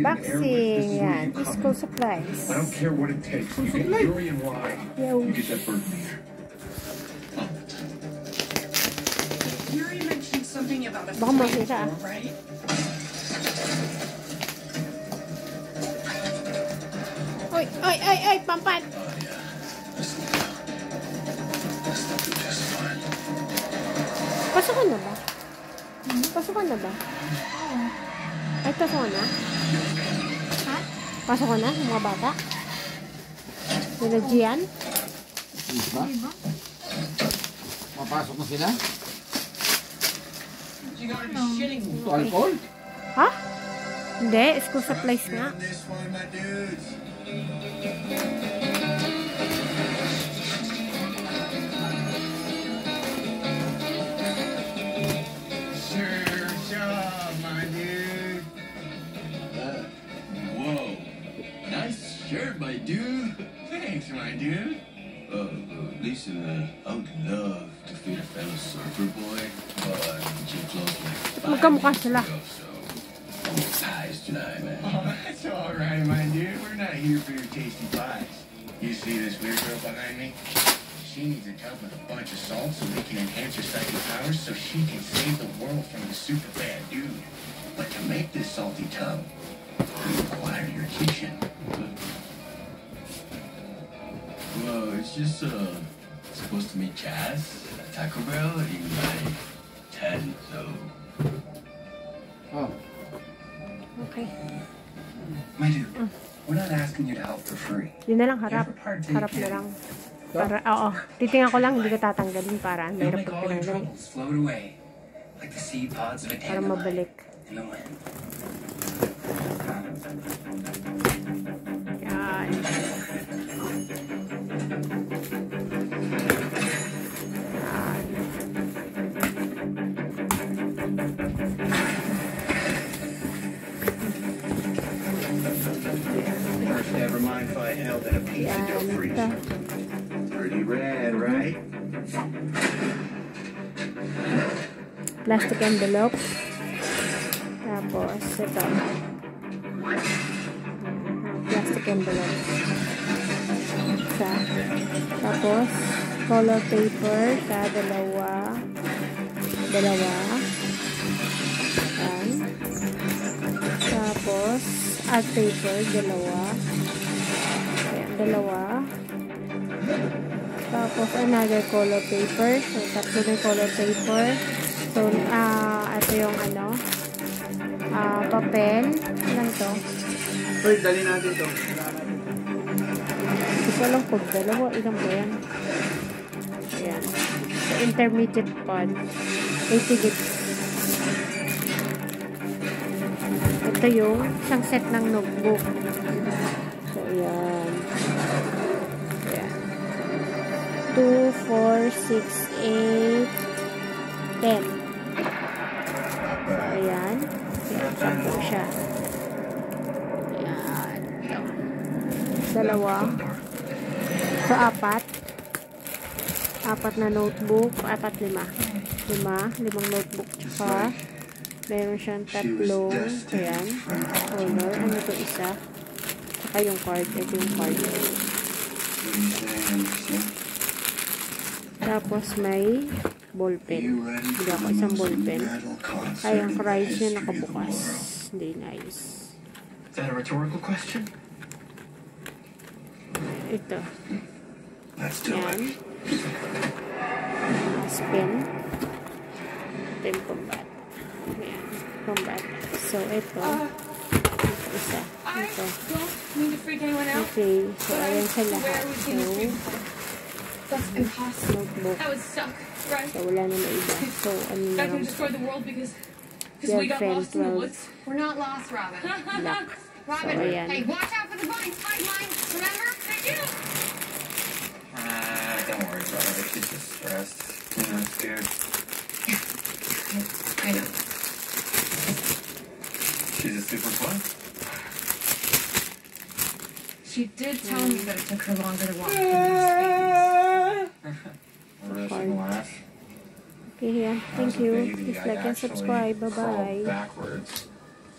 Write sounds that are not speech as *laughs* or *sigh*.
Boxing, yan. School supplies. I don't care what it takes. You get Yuri and why. Yo. You get that bird in here. Yuri mentioned something about a Baka flamethrower, right? Oy, oy, oy, oy, pampat! Pasok ka na ba? Pasok ka na ba? Ay, pasok ka na? Ha? Pasok ka na, mga bata? Nila Gian? Diba? Mapasok na sila? Me. Ito alcohol? Ha? Hindi, school supplies nga. Shirt, my dude. Thanks, my dude. Uh, uh, Lisa and I, I would love to feed a fellow surfer boy, but your clothes like Magkamukha sila. pies tonight, man. Oh, that's all right, my dude. We're not here for your tasty pies. You see this weird girl behind me? She needs a tub with a bunch of salt so we can enhance her psychic powers so she can save the world from the super bad dude. But to make this salty tub, we require your kitchen. Well, it's just, uh, supposed to meet Jazz at Taco Bell in like 10, so... Oh. Okay. My dude, we're not asking you to help for free. Yun na lang, harap. Harap na lang. Para, oo. Titingnan ko lang, hindi ko tatanggalin para ang You'll mahirap make pag all tinanggal. away, like the seed pods of a Para dandelion mabalik. in the wind. In a pizza Yan. dough freezer. Pretty rad, right? Plastic envelope. Tapos, ito. Plastic envelope. Isa. Tapos, color paper sa dalawa. Dalawa. Yan. Tapos, art paper, dalawa. Dalawa. Tapos, another color paper. So, tatlo na color paper. So, ah, ito yung ano, ah, papel. Ilan to? Uy, dali natin to. Hindi ko alam kung dalawa. Ilan ba yan? Ayan. So, intermediate pad. 80 gig. Ito yung isang set ng notebook. 6, 8, 10. So, ayan. Ayan, sampo siya. Ayan. Ito. Dalawa. So, apat. Apat na notebook. Apat, lima. Lima. Limang notebook. Tsaka, meron siyang tatlong, ayan, color. Ano to isa? Tsaka yung card. Ito yung card. Tapos, may ballpen. Hindi ako isang ballpen. Ay, ang price niya nakabukas. Hindi nice. Is that a rhetorical question? Ito. Let's do Yan. Spin. Ito yung combat. Yan. Combat. So, ito. Ito isa. I Ito. don't mean to freak anyone out. Okay. So, ayan sa lahat. So, That's impossible. notebook. That would suck, right? *laughs* So, wala na na iba. So, ano I na can destroy the world because because Yeah, we got friend, lost in the woods. We're not lost, Robin. *laughs* lock. Robin, So, ayan. hey, watch out for the vines. Hide mine. Remember? Thank you. Ah, don't worry about it. She's just stressed. You know, scared. *laughs* I know. She's a super fun. She did tell me that it took her longer to walk *sighs* Thank you. Please like and subscribe. Bye-bye.